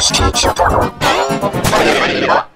してちょっ。